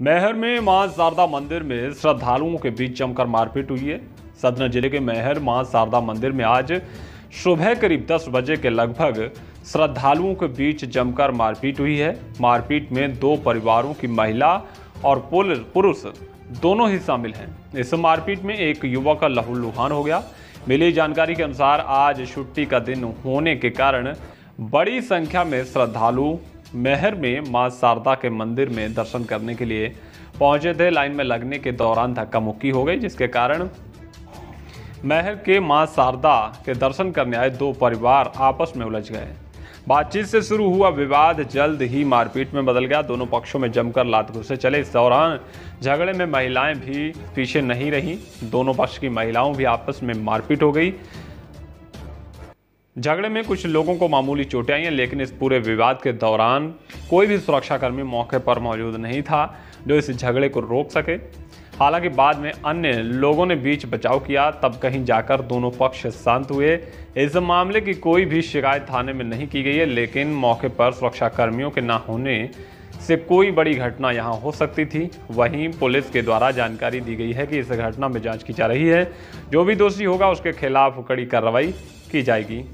मैहर में माँ शारदा मंदिर में श्रद्धालुओं के बीच जमकर मारपीट हुई है। सतना ज़िले के मैहर माँ शारदा मंदिर में आज सुबह करीब 10 बजे के लगभग श्रद्धालुओं के बीच जमकर मारपीट हुई है। मारपीट में दो परिवारों की महिला और पुरुष दोनों ही शामिल हैं। इस मारपीट में एक युवक का लहूलुहान हो गया। मिली जानकारी के अनुसार आज छुट्टी का दिन होने के कारण बड़ी संख्या में श्रद्धालु मेहर में माँ शारदा के मंदिर में दर्शन करने के लिए पहुँचे थे। लाइन में लगने के दौरान धक्का मुक्की हो गई, जिसके कारण महर के माँ शारदा के दर्शन करने आए दो परिवार आपस में उलझ गए। बातचीत से शुरू हुआ, विवाद जल्द ही मारपीट में बदल गया। दोनों पक्षों में जमकर लात घुसे चले। इस दौरान झगड़े में महिलाएँ भी पीछे नहीं रहीं। दोनों पक्ष की महिलाओं भी आपस में मारपीट हो गई। झगड़े में कुछ लोगों को मामूली चोटें आई हैं, लेकिन इस पूरे विवाद के दौरान कोई भी सुरक्षाकर्मी मौके पर मौजूद नहीं था जो इस झगड़े को रोक सके। हालाँकि बाद में अन्य लोगों ने बीच बचाव किया, तब कहीं जाकर दोनों पक्ष शांत हुए। इस मामले की कोई भी शिकायत थाने में नहीं की गई है, लेकिन मौके पर सुरक्षाकर्मियों के ना होने से कोई बड़ी घटना यहाँ हो सकती थी। वहीं पुलिस के द्वारा जानकारी दी गई है कि इस घटना में जाँच की जा रही है। जो भी दोषी होगा, उसके खिलाफ कड़ी कार्रवाई की जाएगी।